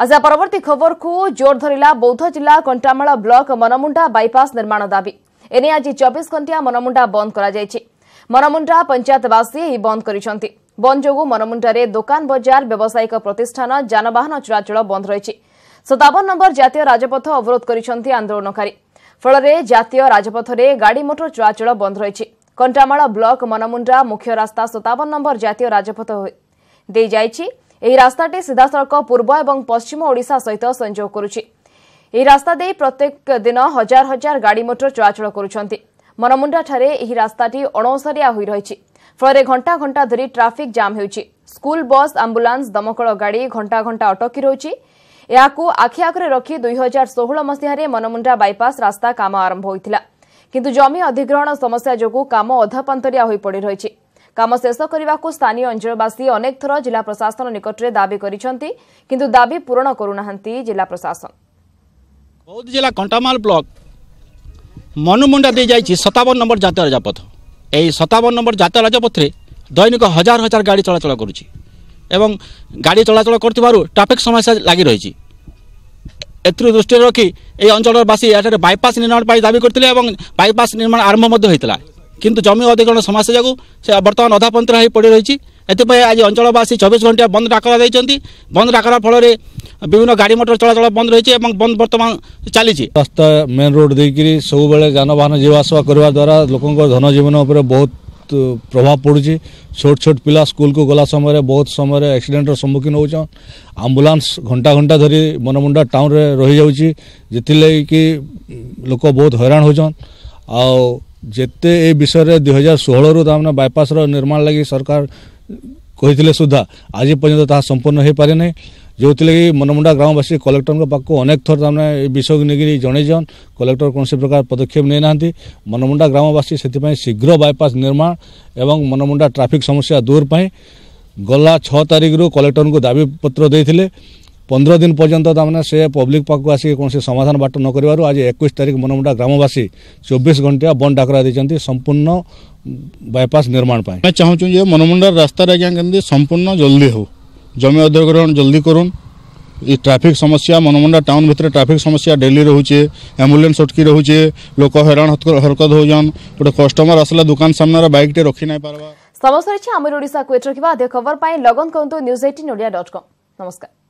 ଆଜି ପରବର୍ତ୍ତୀ ଖବରକୁ ଜୋର ଧରିଲା ବୌଦ୍ଧ ଜିଲ୍ଲା କଣ୍ଟାମାଳ ବ୍ଲକ ମନମୁଣ୍ଡା ବାଇପାସ୍ ନିର୍ମାଣ ଦାବି ଏନେଇ ଆଜି ଚବିଶ ଘଣ୍ଟିଆ ମନମୁଣ୍ଡା ବନ୍ଦ କରାଯାଇଛି ମନମୁଣ୍ଡା ପଞ୍ଚାୟତବାସୀ ଏହି ବନ୍ଦ କରିଛନ୍ତି ବନ୍ଦ ଯୋଗୁଁ ମନମୁଣ୍ଡାରେ ଦୋକାନ ବଜାର ବ୍ୟବସାୟିକ ପ୍ରତିଷ୍ଠାନ ଯାନବାହନ ଚଳାଚଳ ବନ୍ଦ ରହିଛି ସତାବନ ନମ୍ବର ଜାତୀୟ ରାଜପଥ ଅବରୋଧ କରିଛନ୍ତି ଆନ୍ଦୋଳନକାରୀ ଫଳରେ ଜାତୀୟ ରାଜପଥରେ ଗାଡ଼ି ମଟର ଚଳାଚଳ ବନ୍ଦ ରହିଛି କଣ୍ଟାମାଳ ବ୍ଲକ ମନମୁଣ୍ଡା ମୁଖ୍ୟ ରାସ୍ତା ସତାବନ ନମ୍ବର ଜାତୀୟ ରାଜପଥ ଦେଇ ଯାଇଛି ଏହି ରାସ୍ତାଟି ସିଧାସଳଖ ପୂର୍ବ ଏବଂ ପଶ୍ଚିମ ଓଡ଼ିଶା ସହିତ ସଂଯୋଗ କରୁଛି ଏହି ରାସ୍ତା ଦେଇ ପ୍ରତ୍ୟେକ ଦିନ ହଜାର ହଜାର ଗାଡ଼ି ମଟର ଚଳାଚଳ କରୁଛନ୍ତି ମନମୁଣ୍ଡାଠାରେ ଏହି ରାସ୍ତାଟି ଅଣଓସାରିଆ ହୋଇ ରହିଛି ଫଳରେ ଘଣ୍ଟା ଘଣ୍ଟା ଧରି ଟ୍ରାଫିକ୍ ଜାମ୍ ହେଉଛି ସ୍କୁଲ ବସ୍ ଆମ୍ବୁଲାନ୍ସ ଦମକଳ ଗାଡ଼ି ଘଣ୍ଟା ଘଣ୍ଟା ଅଟକି ରହୁଛି ଏହାକୁ ଆଖି ଆଗରେ ରଖି ଦୁଇ ହଜାର ଷୋହଳ ମସିହାରେ ମନମୁଣ୍ଡା ବାଇପାସ୍ ରାସ୍ତା କାମ ଆରମ୍ଭ ହୋଇଥିଲା କିନ୍ତୁ ଜମି ଅଧିଗ୍ରହଣ ସମସ୍ୟା ଯୋଗୁଁ କାମ ଅଧାପାନ୍ତରିଆ ହୋଇ ପଡ଼ି ରହିଛି କାମ ଶେଷ କରିବାକୁ ସ୍ଥାନୀୟ ଅଞ୍ଚଳବାସୀ ଅନେକ ଥର ଜିଲ୍ଲା ପ୍ରଶାସନ ନିକଟରେ ଦାବି କରିଛନ୍ତି କିନ୍ତୁ ଦାବି ପୂରଣ କରୁନାହାନ୍ତି ଜିଲ୍ଲା ପ୍ରଶାସନ ବୌଦ୍ଧ ଜିଲ୍ଲା କଣ୍ଟାମାଲ ବ୍ଲକ ମନୁମୁଣ୍ଡା ଦେଇଯାଇଛି ସତାବନ ନମ୍ବର ଜାତୀୟ ରାଜପଥ ଏହି ସତାବନ ନମ୍ବର ଜାତୀୟ ରାଜପଥରେ ଦୈନିକ ହଜାର ହଜାର ଗାଡ଼ି ଚଳାଚଳ କରୁଛି ଏବଂ ଗାଡ଼ି ଚଳାଚଳ କରୁଥିବାରୁ ଟ୍ରାଫିକ୍ ସମସ୍ୟା ଲାଗି ରହିଛି ଏଥିରୁ ଦୃଷ୍ଟିରେ ରଖି ଏହି ଅଞ୍ଚଳର ବାସୀ ଏଠାରେ ବାଇପାସ୍ ନିର୍ମାଣ ପାଇଁ ଦାବି କରିଥିଲେ ଏବଂ ବାଇପାସ୍ ନିର୍ମାଣ ଆରମ୍ଭ ମଧ୍ୟ ହୋଇଥିଲା কিন্তু জমি অধিগ্রহণ সমস্যা যোগুঁ সে বর্তমান অধাপন্থরা হয়ে পড়ে রয়েছে এথিপাই আজ অঞ্চলবাসী চব্বিশ ঘণ্টা বন্ধ ডাকরা দিয়েছেন বন্ধ ডাকরা ফলরে বিভিন্ন গাড়ি মটর চলাচল বন্ধ রয়েছে এবং বন্ধ বর্তমান চালিছে রাস্তা মেন রোড দিয়ে সবুলে যানবাহন যা আসা করা দ্বারা লোক ধনজীবন উপরে বহুত প্রভাব পড়ুছে ছোট ছোট পিলা স্কুলকু গলা সময় বহুত সময় আক্সিডেন্টর সম্মুখীন হচ্ছেন আম্বুলান্স ঘণ্টা ঘণ্টা ধরি বনমুন্ডা টাউনরে রহিযাচ্ছে যেথিলাগি লোক বহুত হইরাণ হচ্ছেন আও जिते ये विषय दुई हजार षोहल रुमें बैपास निर्माण लगी सरकार कही सुधा आज पर्यटन ता संपूर्ण हो पारे ना जो लगी मनमुंडा ग्रामवास कलेक्टर पाक अनेक थर तम विषय को लेकिन जनईन कलेक्टर कौन प्रकार पदक्षेप नहीं ना मनमुंडा ग्रामवास से शीघ्र बैपास निर्माण और मनमुंडा ट्राफिक समस्या दूरपाई गला छ तारिख रु कलेक्टर को दावी पत्र ପନ୍ଦର ଦିନ ପର୍ଯ୍ୟନ୍ତ ତାମାନେ ସେ ପବ୍ଲିକ ପାଖକୁ ଆସିକି କୌଣସି ସମାଧାନ ବାଟ ନ କରିବାରୁ ଆଜି ଏକୋଇଶ ତାରିଖ ମନମୁଣ୍ଡା ଗ୍ରାମବାସୀ ଚବିଶ ଘଣ୍ଟିଆ ବନ୍ଦ ଡାକରା ଦେଇଛନ୍ତି ସମ୍ପୂର୍ଣ୍ଣ ବାଇପାସ୍ ନିର୍ମାଣ ପାଇଁ ଆମେ ଚାହୁଁଛୁ ଯେ ମନମୁଣ୍ଡା ରାସ୍ତାରେ ଆଜ୍ଞା କେମିତି ସମ୍ପୂର୍ଣ୍ଣ ଜଲ୍ଦି ହେଉ ଜମି ଅଧିଗ୍ରହଣ ଜଲ୍ଦି କରୁନ୍ এই ট্রাফিক সমস্যা মনমুন্ডা টাউন ভিতরে ট্রাফিক সমস্যা ডেলি রয়েছে আম্বুলেন্স অটকি রয়েছে লোক হইরাণ হরকত হচ্ছেন গোটে কষ্টমর আসলে দোকান সামনে বাইকটে রখি নাই পারবা সমস্ত রয়েছে আমার ওড়িশা কুয়েট রকিবা আদি খবর পাই লগন করন্তু news eighteen Odia dot com নমস্কার